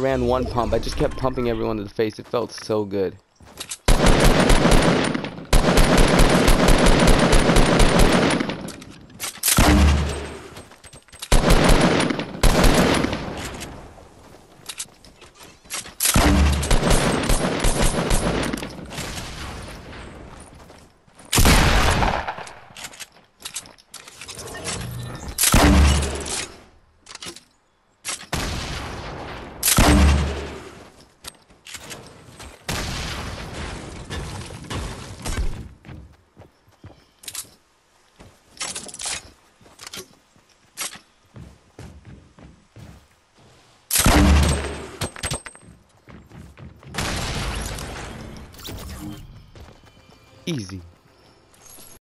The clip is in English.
I ran one pump. I just kept pumping everyone in the face. It felt so good. Easy.